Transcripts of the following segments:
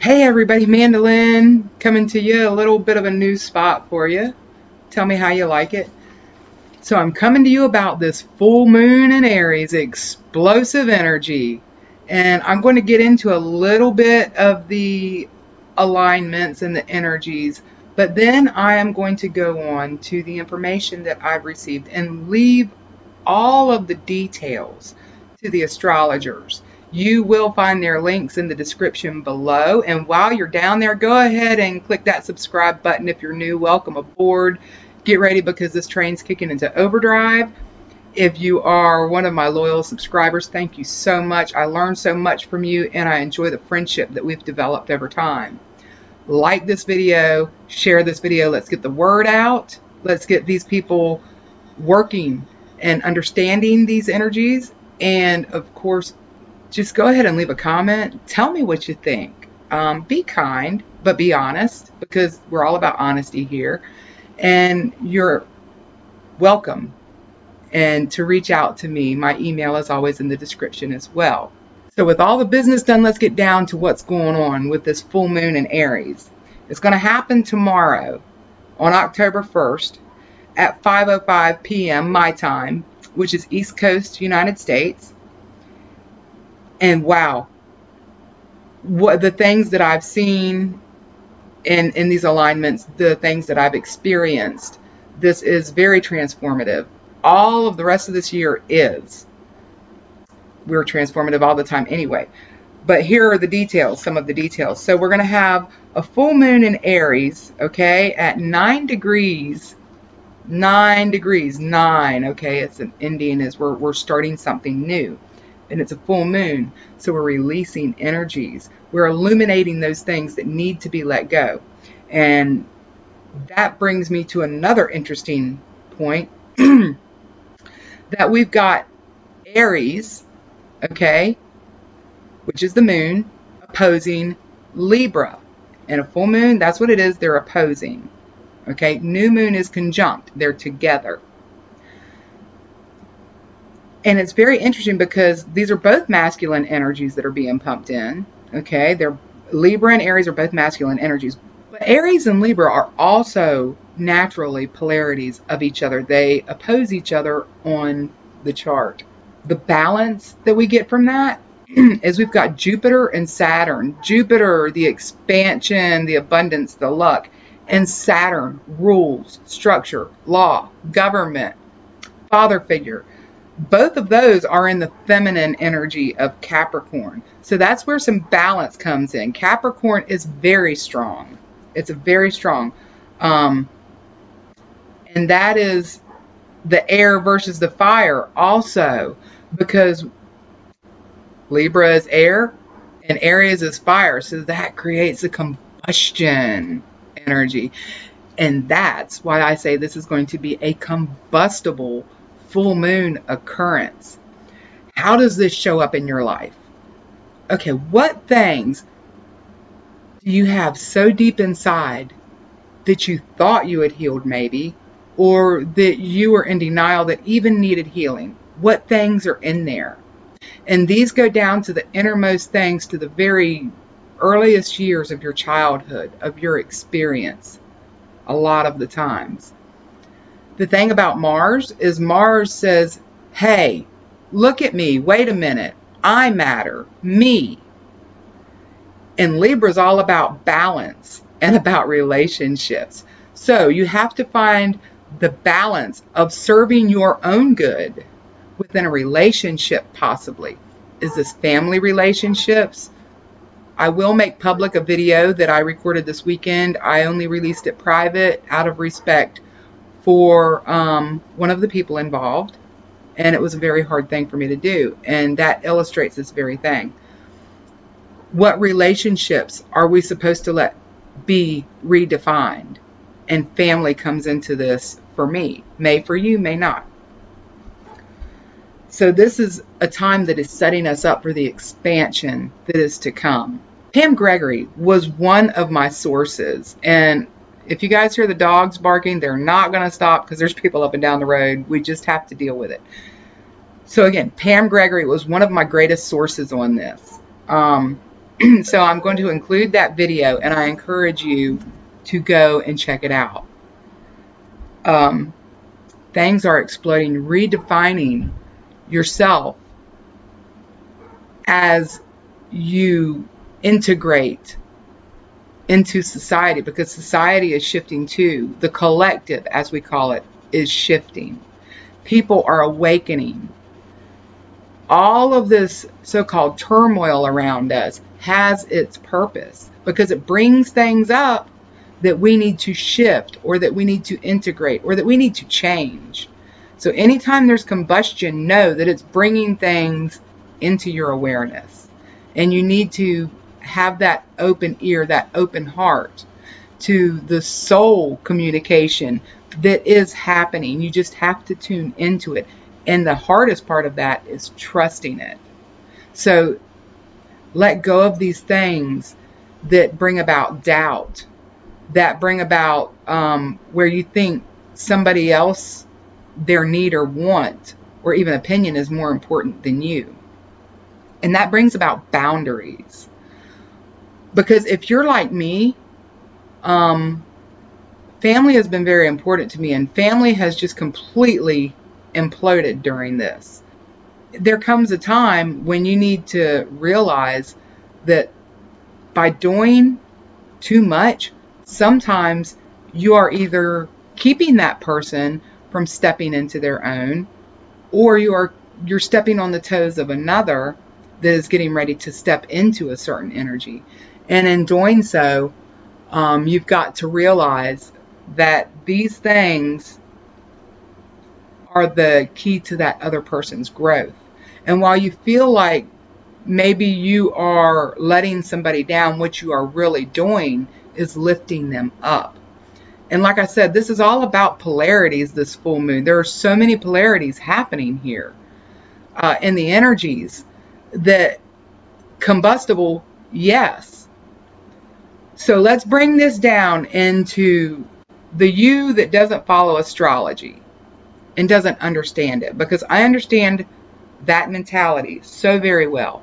Hey everybody, MandaLynn coming to you. A little bit of a new spot for you. Tell me how you like it. So I'm coming to you about this full moon in Aries, explosive energy. And I'm going to get into a little bit of the alignments and the energies. But then I am going to go on to the information that I've received and leave all of the details to the astrologers. You will find their links in the description below. And while you're down there, go ahead and click that subscribe button if you're new. Welcome aboard. Get ready because this train's kicking into overdrive. If you are one of my loyal subscribers, thank you so much. I learned so much from you and I enjoy the friendship that we've developed over time. Like this video, share this video. Let's get the word out. Let's get these people working and understanding these energies. And of course, just go ahead and leave a comment. Tell me what you think. Um, be kind, but be honest because we're all about honesty here. And you're welcome. And to reach out to me, my email is always in the description as well. So, with all the business done, let's get down to what's going on with this full moon in Aries. It's going to happen tomorrow on October 1st at 5:05 p.m. my time, which is East Coast United States and wow, what the things that I've seen in in these alignments, the things that I've experienced, this is very transformative. All of the rest of this year is. We're transformative all the time anyway. But here are the details, some of the details. So we're going to have a full moon in Aries, okay, at 9 degrees. 9 degrees, 9, okay, it's an Indian is we're, we're starting something new and it's a full moon. So we're releasing energies. We're illuminating those things that need to be let go. And that brings me to another interesting point that we've got Aries, okay, which is the moon, opposing Libra. And a full moon, that's what it is, they're opposing. Okay, new moon is conjunct, they're together. And it's very interesting because these are both masculine energies that are being pumped in. Okay, they're Libra and Aries are both masculine energies. But Aries and Libra are also naturally polarities of each other. They oppose each other on the chart. The balance that we get from that is we've got Jupiter and Saturn. Jupiter, the expansion, the abundance, the luck. And Saturn, rules, structure, law, government, father figure both of those are in the feminine energy of Capricorn. So that's where some balance comes in. Capricorn is very strong. It's a very strong. Um, and that is the air versus the fire also because Libra is air and Aries is fire. So that creates a combustion energy. And that's why I say this is going to be a combustible full moon occurrence. How does this show up in your life? Okay, what things do you have so deep inside that you thought you had healed, maybe, or that you were in denial that even needed healing? What things are in there? And these go down to the innermost things, to the very earliest years of your childhood, of your experience, a lot of the times the thing about Mars is Mars says, hey, look at me, wait a minute, I matter, me. And Libra is all about balance and about relationships. So you have to find the balance of serving your own good within a relationship, possibly. Is this family relationships? I will make public a video that I recorded this weekend. I only released it private out of respect for um, one of the people involved, and it was a very hard thing for me to do. And that illustrates this very thing. What relationships are we supposed to let be redefined? And family comes into this for me. May for you, may not. So this is a time that is setting us up for the expansion that is to come. Pam Gregory was one of my sources, and if you guys hear the dogs barking, they're not going to stop because there's people up and down the road. We just have to deal with it. So again, Pam Gregory was one of my greatest sources on this. Um, so I'm going to include that video and I encourage you to go and check it out. Um, things are exploding, redefining yourself as you integrate into society because society is shifting too. The collective, as we call it, is shifting. People are awakening. All of this so called turmoil around us has its purpose because it brings things up that we need to shift or that we need to integrate or that we need to change. So anytime there's combustion, know that it's bringing things into your awareness. And you need to have that open ear, that open heart to the soul communication that is happening. You just have to tune into it. And the hardest part of that is trusting it. So let go of these things that bring about doubt, that bring about um, where you think somebody else, their need or want, or even opinion is more important than you. And that brings about boundaries. Because if you're like me, um, family has been very important to me, and family has just completely imploded during this. There comes a time when you need to realize that by doing too much, sometimes you are either keeping that person from stepping into their own, or you are you're stepping on the toes of another that is getting ready to step into a certain energy. And in doing so, um, you've got to realize that these things are the key to that other person's growth. And while you feel like maybe you are letting somebody down, what you are really doing is lifting them up. And like I said, this is all about polarities, this full moon. There are so many polarities happening here uh, in the energies that combustible, yes. So let's bring this down into the you that doesn't follow astrology and doesn't understand it because I understand that mentality so very well.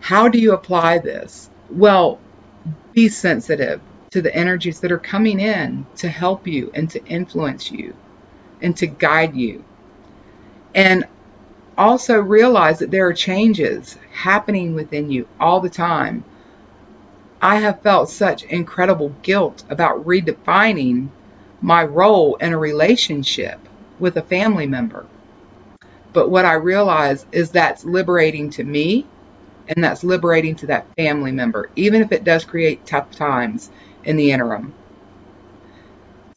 How do you apply this? Well, be sensitive to the energies that are coming in to help you and to influence you and to guide you. And also realize that there are changes happening within you all the time. I have felt such incredible guilt about redefining my role in a relationship with a family member. But what I realize is that's liberating to me and that's liberating to that family member, even if it does create tough times in the interim.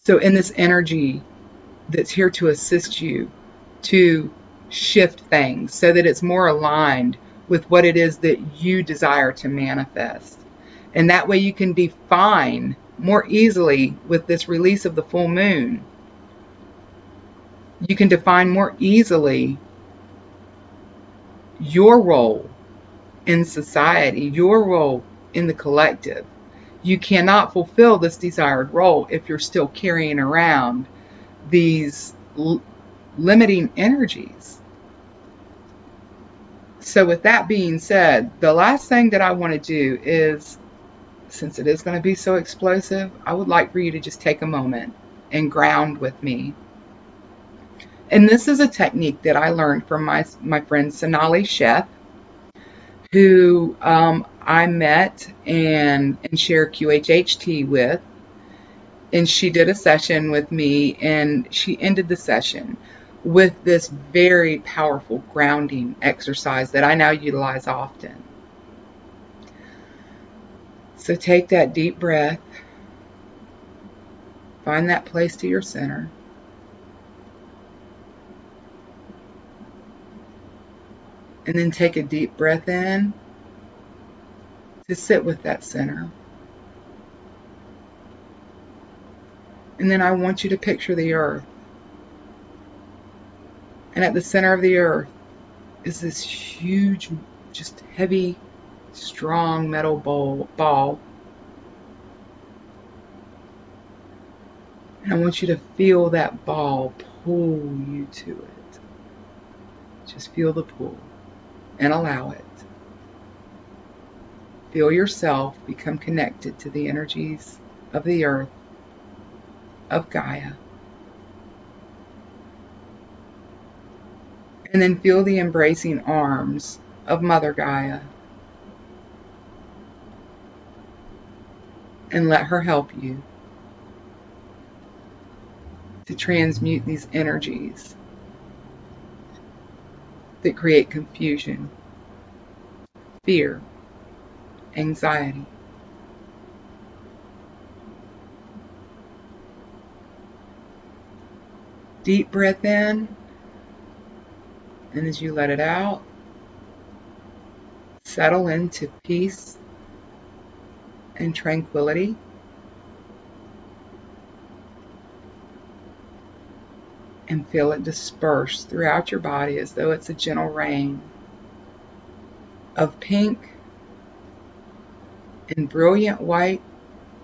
So, in this energy that's here to assist you to shift things so that it's more aligned with what it is that you desire to manifest. And that way you can define more easily with this release of the full moon. You can define more easily your role in society, your role in the collective. You cannot fulfill this desired role if you're still carrying around these limiting energies. So with that being said, the last thing that I want to do is, since it is going to be so explosive, I would like for you to just take a moment and ground with me. And this is a technique that I learned from my, my friend Sonali Sheth, who um, I met and, and shared QHHT with. And she did a session with me, and she ended the session with this very powerful grounding exercise that I now utilize often. So take that deep breath, find that place to your center. And then take a deep breath in to sit with that center. And then I want you to picture the earth. And at the center of the earth is this huge, just heavy, strong metal ball. ball. And I want you to feel that ball pull you to it. Just feel the pull and allow it. feel yourself become connected to the energies of the earth, of Gaia. And then feel the embracing arms of Mother Gaia. And let her help you to transmute these energies that create confusion, fear, anxiety. Deep breath in, and as you let it out, settle into peace and tranquility. And feel it disperse throughout your body as though it's a gentle rain of pink and brilliant white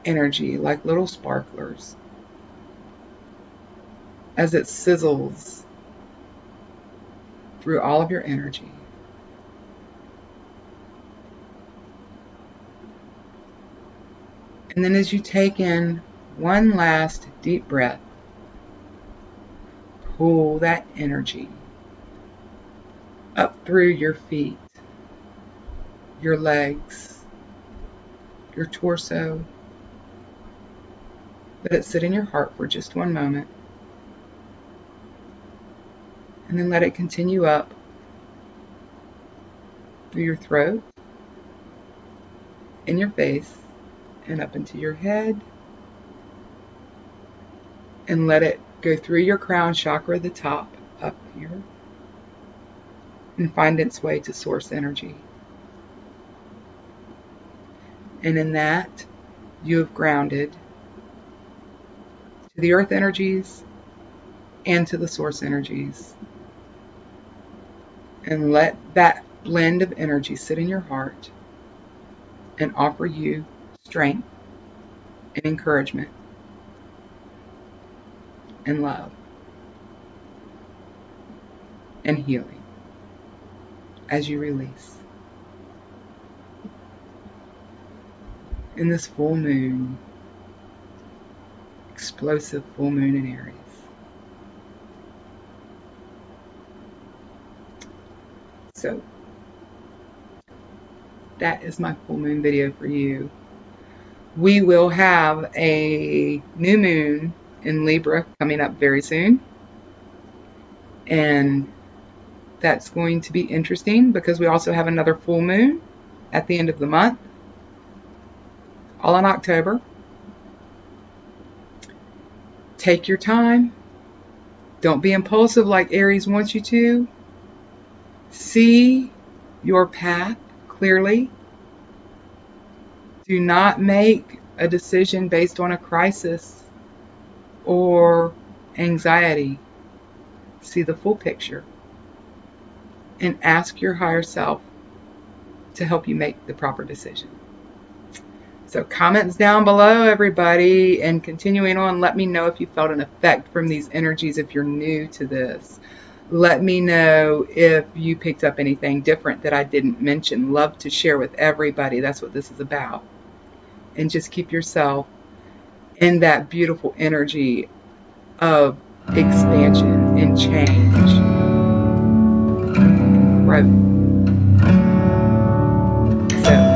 energy like little sparklers as it sizzles through all of your energy. And then as you take in one last deep breath, pull that energy up through your feet, your legs, your torso. Let it sit in your heart for just one moment. And then let it continue up through your throat, in your face, and up into your head. And let it go through your crown chakra, the top, up here, and find its way to source energy. And in that, you have grounded to the earth energies and to the source energies. And let that blend of energy sit in your heart and offer you strength and encouragement and love and healing as you release. In this full moon, explosive full moon in Aries. So, that is my full moon video for you. We will have a new moon in Libra coming up very soon. And that's going to be interesting because we also have another full moon at the end of the month, all in October. Take your time. Don't be impulsive like Aries wants you to. See your path clearly. Do not make a decision based on a crisis or anxiety. See the full picture and ask your higher self to help you make the proper decision. So comments down below, everybody, and continuing on, let me know if you felt an effect from these energies if you're new to this. Let me know if you picked up anything different that I didn't mention. Love to share with everybody. That's what this is about and just keep yourself in that beautiful energy of expansion and change Right. So.